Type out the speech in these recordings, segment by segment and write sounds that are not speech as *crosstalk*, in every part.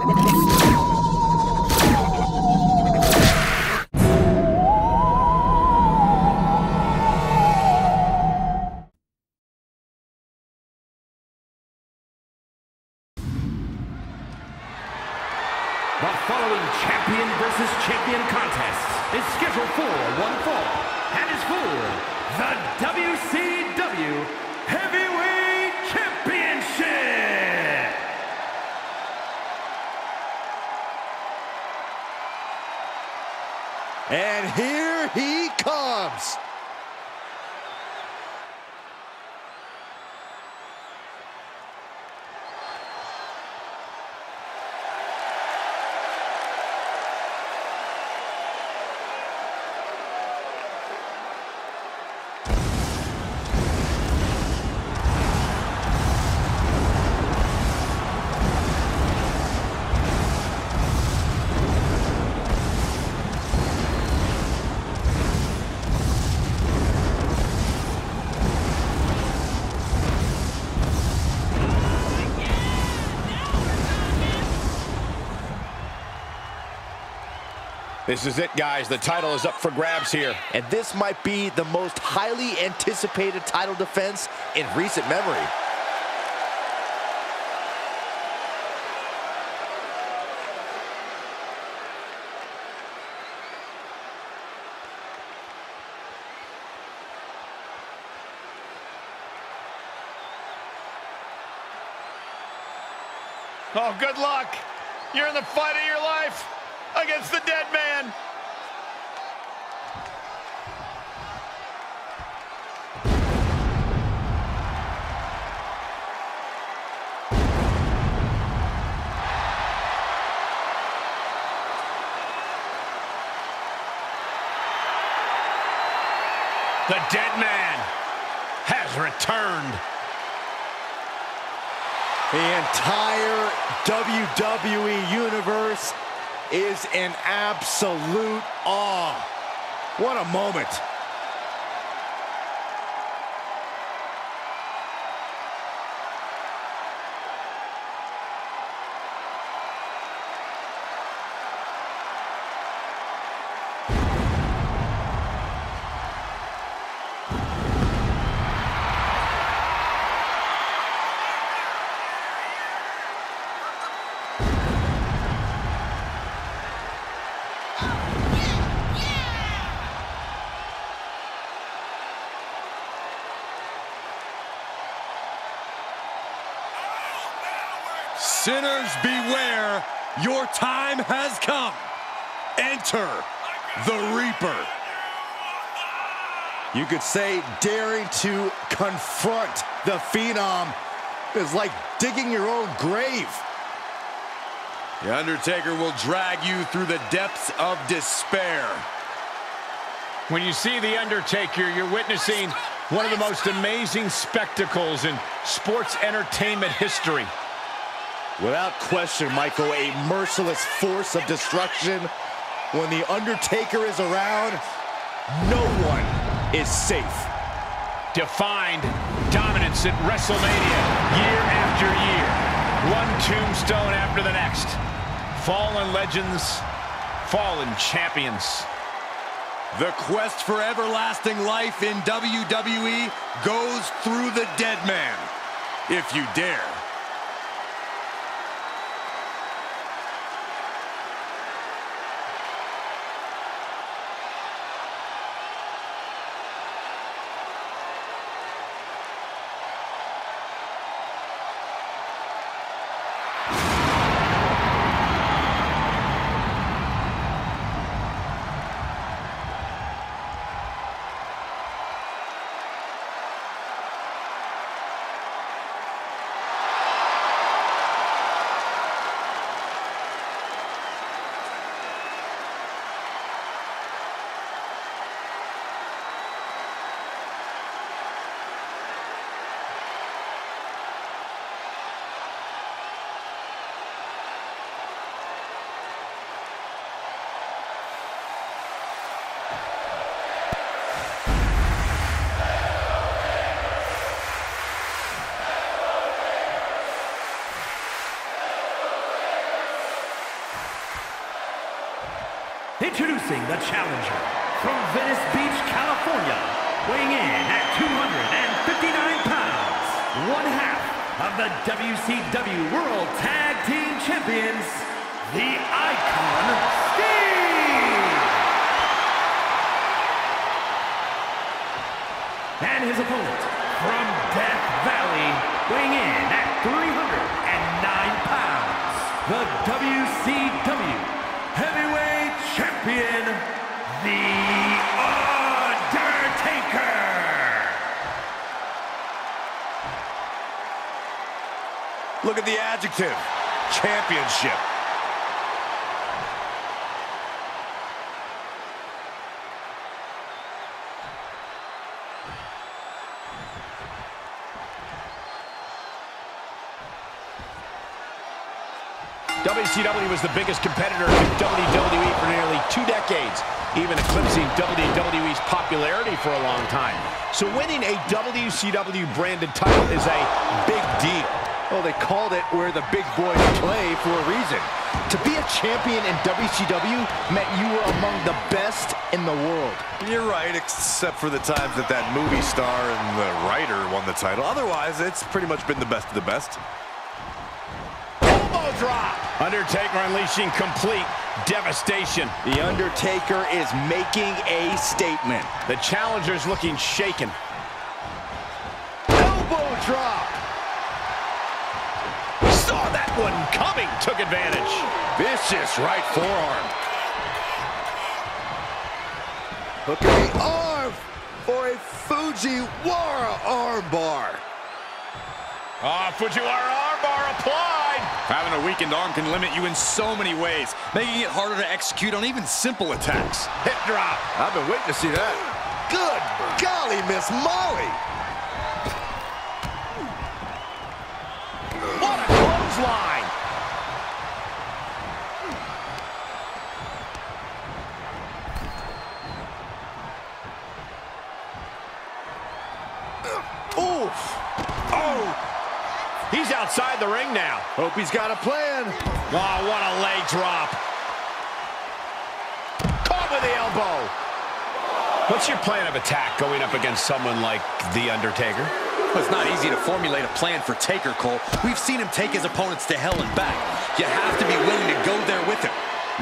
Let's go. This is it, guys. The title is up for grabs here. And this might be the most highly anticipated title defense in recent memory. Oh, good luck. You're in the fight of your life against the dead man. Dead man has returned. The entire WWE Universe is in absolute awe. What a moment. Sinners beware, your time has come. Enter the Reaper. You could say daring to confront the Phenom is like digging your own grave. The Undertaker will drag you through the depths of despair. When you see The Undertaker, you're witnessing one of the most amazing spectacles in sports entertainment history. Without question, Michael, a merciless force of destruction. When The Undertaker is around, no one is safe. Defined dominance at WrestleMania year after year. One tombstone after the next. Fallen legends, fallen champions. The quest for everlasting life in WWE goes through the dead man. If you dare. Introducing the challenger from Venice Beach, California, weighing in at 259 pounds, one half of the WCW World Tag Team Champions, the Icon Steve! And his opponent from Death Valley, weighing in at 309 pounds, the WCW Heavyweight Champion, The Undertaker! Look at the adjective. Championship. WCW was the biggest competitor to WWE for nearly two decades, even eclipsing WWE's popularity for a long time. So winning a WCW branded title is a big deal. Well, they called it where the big boys play for a reason. To be a champion in WCW meant you were among the best in the world. You're right, except for the times that that movie star and the writer won the title. Otherwise, it's pretty much been the best of the best. Elbow drop. Undertaker unleashing complete devastation. The Undertaker is making a statement. The challenger's looking shaken. Elbow drop. Saw that one coming. Took advantage. Vicious right forearm. The arm for a Fujiwara armbar. Ah, Fujiwara armbar applied. Having a weakened arm can limit you in so many ways, making it harder to execute on even simple attacks. Hip drop. I've been waiting to see that. Good golly, Miss Molly. What a clothesline. Oof. Oh. He's outside the ring now. Hope he's got a plan. Oh, what a leg drop. Caught with the elbow. What's your plan of attack going up against someone like The Undertaker? Well, it's not easy to formulate a plan for Taker, Cole. We've seen him take his opponents to hell and back. You have to be willing to go there with him.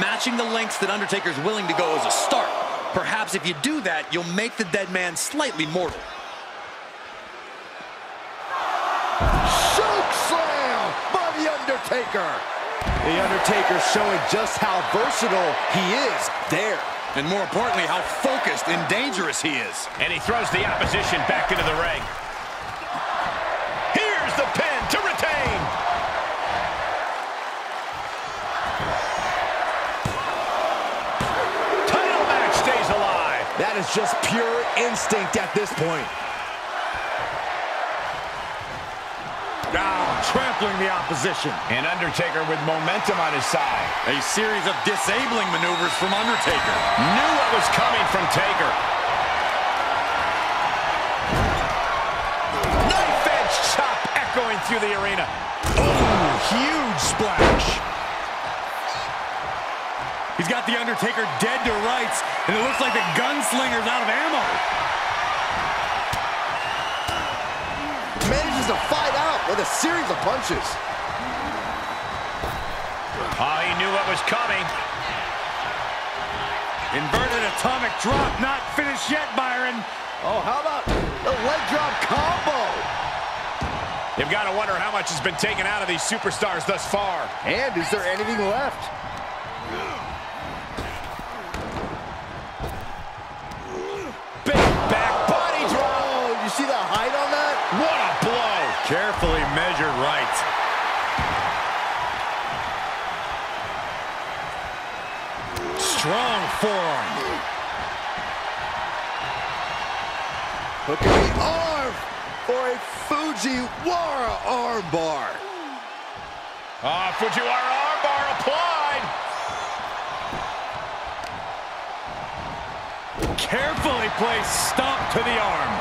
Matching the lengths that Undertaker's willing to go is a start. Perhaps if you do that, you'll make the dead man slightly mortal. Undertaker. The Undertaker showing just how versatile he is there. And more importantly, how focused and dangerous he is. And he throws the opposition back into the ring. Here's the pin to retain. Title match stays alive. That is just pure instinct at this point. Down, trampling the opposition. And Undertaker with momentum on his side. A series of disabling maneuvers from Undertaker. Knew what was coming from Taker. Knife edge chop echoing through the arena. Oh, huge splash. He's got The Undertaker dead to rights, and it looks like the gunslinger's out of ammo. Manages to fight out with a series of punches. Oh, he knew what was coming. Inverted atomic drop, not finished yet, Byron. Oh, how about the leg drop combo? You've got to wonder how much has been taken out of these superstars thus far. And is there anything left? Forearm. Hook in the arm for a Fujiwara armbar. Ah, Fujiwara armbar applied. Carefully placed stomp to the arm.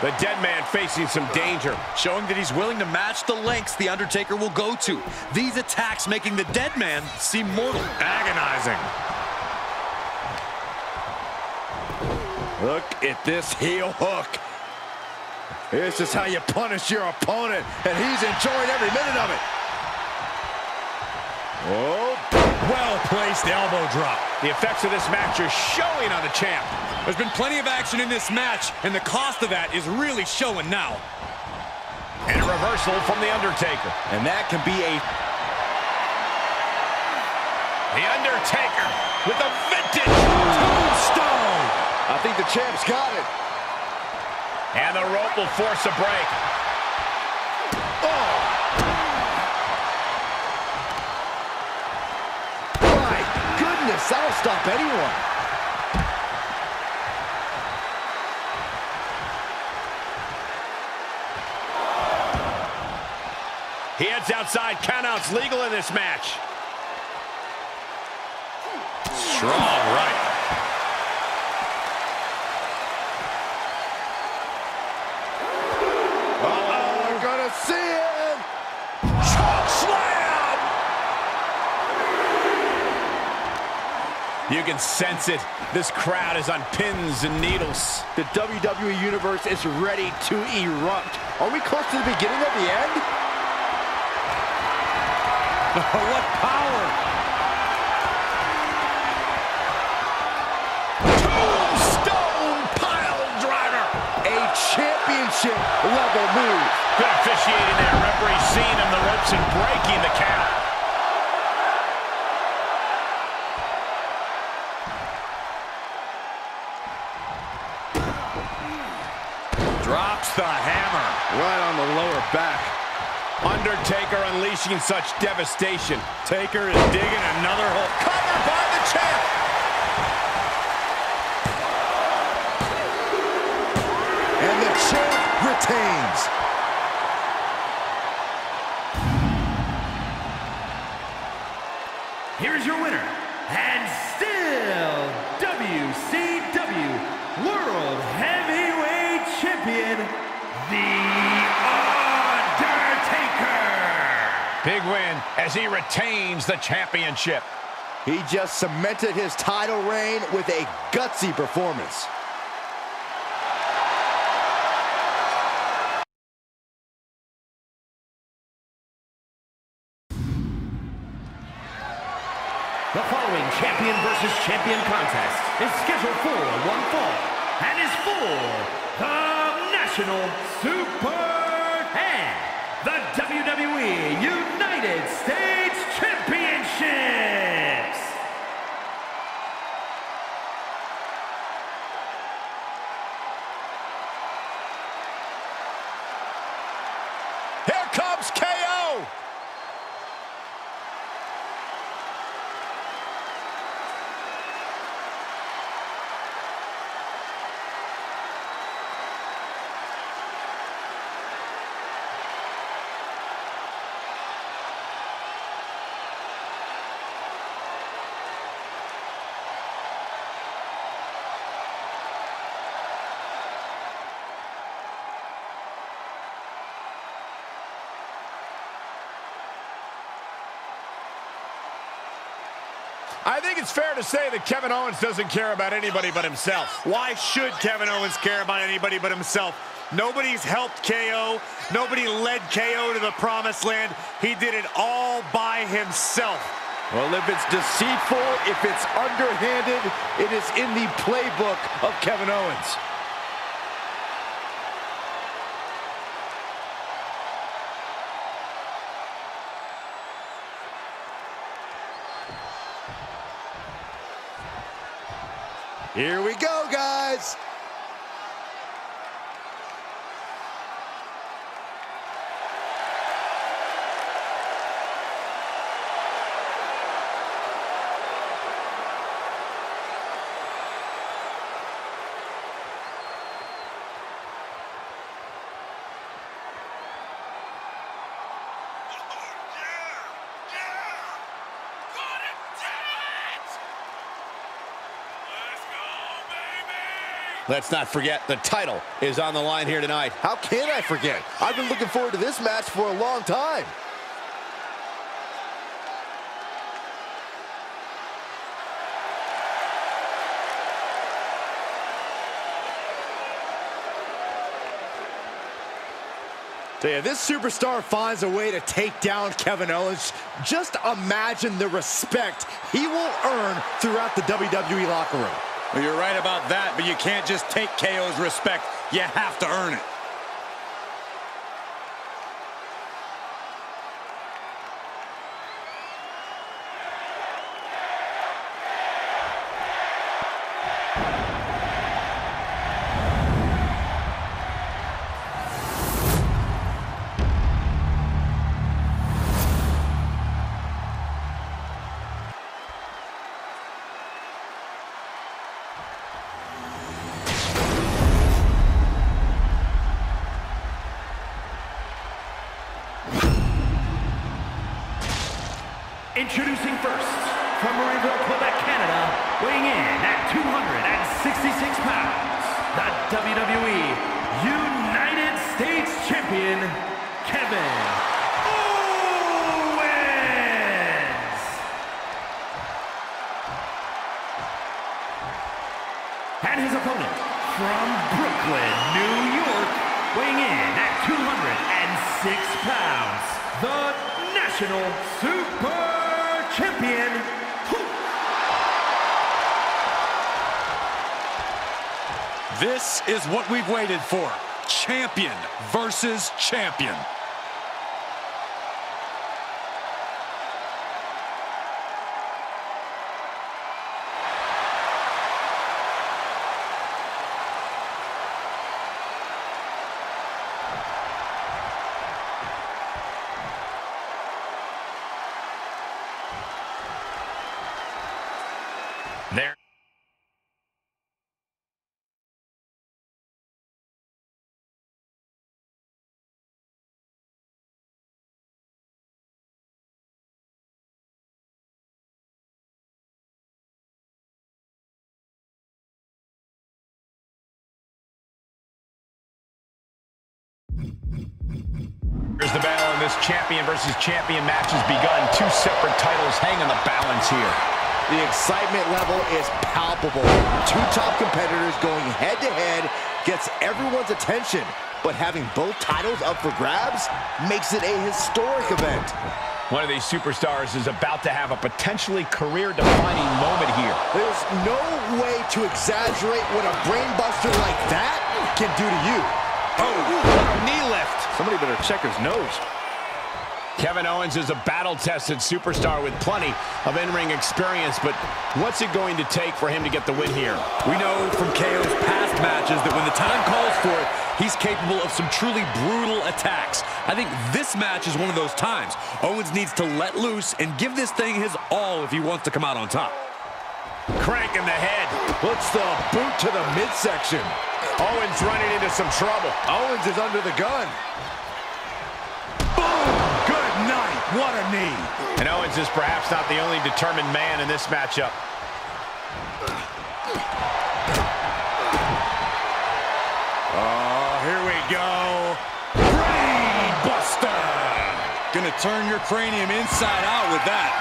The dead man facing some danger. Showing that he's willing to match the lengths The Undertaker will go to. These attacks making the dead man seem mortal. Agonizing. Look at this heel hook. This is how you punish your opponent, and he's enjoying every minute of it. Oh, well-placed elbow drop. The effects of this match are showing on the champ. There's been plenty of action in this match, and the cost of that is really showing now. And a reversal from The Undertaker. And that can be a... The Undertaker with a vintage. I think the champ's got it. And the rope will force a break. Oh! My goodness, that'll stop anyone. He heads outside. Countouts legal in this match. Strong You can sense it. This crowd is on pins and needles. The WWE Universe is ready to erupt. Are we close to the beginning of the end? *laughs* what power! Tombstone pile driver! A championship level move. Good officiating there. Referee seeing him the ropes and breaking the count. Right on the lower back. Undertaker unleashing such devastation. Taker is digging another hole. Covered by the champ. And the champ retains. As he retains the championship. He just cemented his title reign with a gutsy performance. The following champion versus champion contest is scheduled for one fall and is for the National Super and the WWE United States Championships. Here comes KO. I think it's fair to say that Kevin Owens doesn't care about anybody but himself. Why should Kevin Owens care about anybody but himself? Nobody's helped KO. Nobody led KO to the promised land. He did it all by himself. Well, if it's deceitful, if it's underhanded, it is in the playbook of Kevin Owens. Here we go, guys. Let's not forget, the title is on the line here tonight. How can I forget? I've been looking forward to this match for a long time. So yeah, this superstar finds a way to take down Kevin Owens, just imagine the respect he will earn throughout the WWE locker room. Well, you're right about that, but you can't just take KO's respect. You have to earn it. Introducing first, from Marieville, Quebec, Canada, weighing in at 266 pounds, the WWE United States Champion, Kevin Owens! And his opponent, from Brooklyn, New York, weighing in at 206 pounds, the National Super Champion, This is what we've waited for. Champion versus champion. Here's the battle, and this champion versus champion match has begun. Two separate titles hang on the balance here. The excitement level is palpable. Two top competitors going head-to-head gets everyone's attention. But having both titles up for grabs makes it a historic event. One of these superstars is about to have a potentially career-defining moment here. There's no way to exaggerate what a brainbuster like that can do to you. Oh, knee lift. Somebody better check his nose. Kevin Owens is a battle-tested superstar with plenty of in-ring experience, but what's it going to take for him to get the win here? We know from KO's past matches that when the time calls for it, he's capable of some truly brutal attacks. I think this match is one of those times. Owens needs to let loose and give this thing his all if he wants to come out on top. Crank in the head. Puts the boot to the midsection. Owens running into some trouble. Owens is under the gun. Boom! Good night. What a knee. And Owens is perhaps not the only determined man in this matchup. Oh, here we go. Brain Buster. Gonna turn your cranium inside out with that.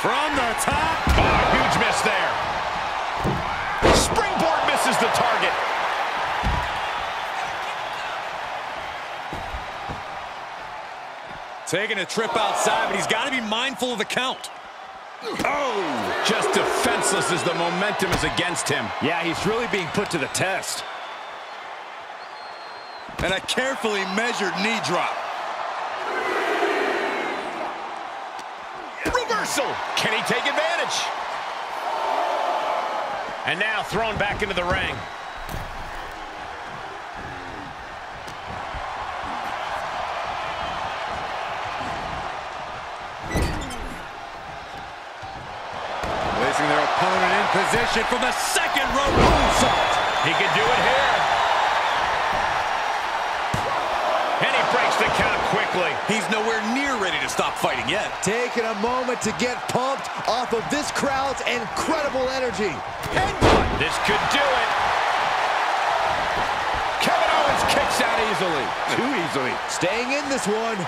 From the top. Oh, huge miss there. Taking a trip outside, but he's got to be mindful of the count. Oh, just defenseless as the momentum is against him. Yeah, he's really being put to the test. And a carefully measured knee drop. Reversal. Can he take advantage? And now thrown back into the ring. Position for the second rope moonsault. He can do it here. And he breaks the count quickly. He's nowhere near ready to stop fighting yet. Taking a moment to get pumped off of this crowd's incredible energy. Headbutt. This could do it. Kevin Owens kicks out easily. Too easily. Staying in this one.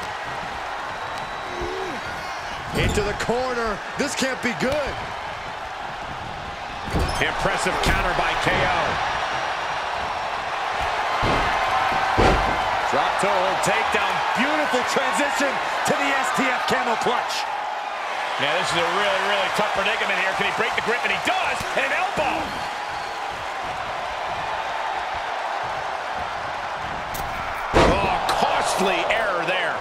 Into the corner. This can't be good. Impressive counter by KO. Drop toe hold takedown. Beautiful transition to the STF camel clutch. Yeah, this is a really, really tough predicament here. Can he break the grip? And he does. And an elbow. Oh, costly error there.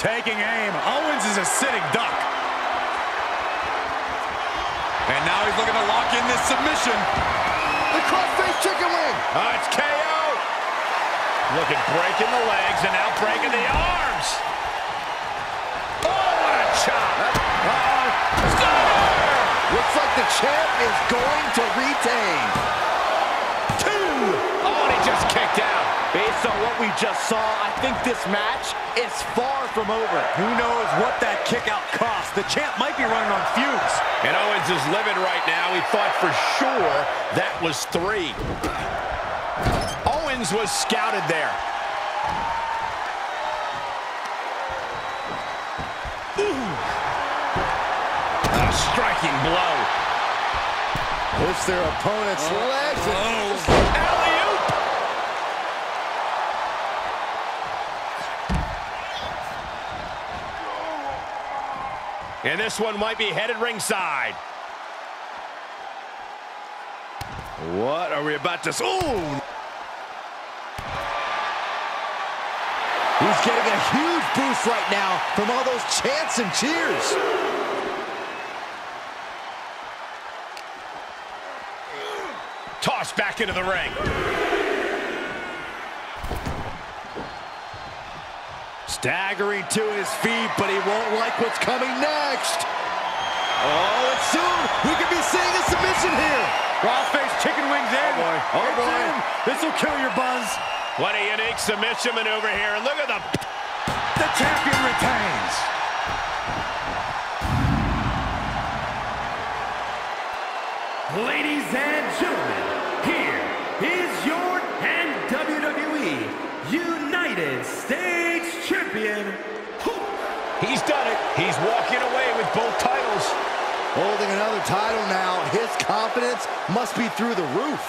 Taking aim. Owens is a sitting duck. And now he's looking to lock in this submission. The crossface chicken wing. Oh, it's KO. Look at breaking the legs and now breaking the arms. Oh, what a chop. Uh, Looks like the champ is going to retain. Two. Oh, and he just kicked out. Based on what we just saw, I think this match is far from over. Who knows what that kick out cost? The champ might be running on fumes. And Owens is livid right now. He thought for sure that was three. Owens was scouted there. A striking blow. Push their opponent's oh, legs. And this one might be headed ringside. What are we about to... Ooh! He's getting a huge boost right now from all those chants and cheers. Tossed back into the ring. Staggering to his feet, but he won't like what's coming next. Oh, it's soon we could be seeing a submission here. Crossface chicken wings in. Oh, boy. Oh, It's boy. in. This will kill your buzz. What a unique submission maneuver here. Look at the... The champion retains. Ladies and gentlemen, here is your and WWE United States Champion. He's done it. He's walking away with both titles. Holding another title now, his confidence must be through the roof.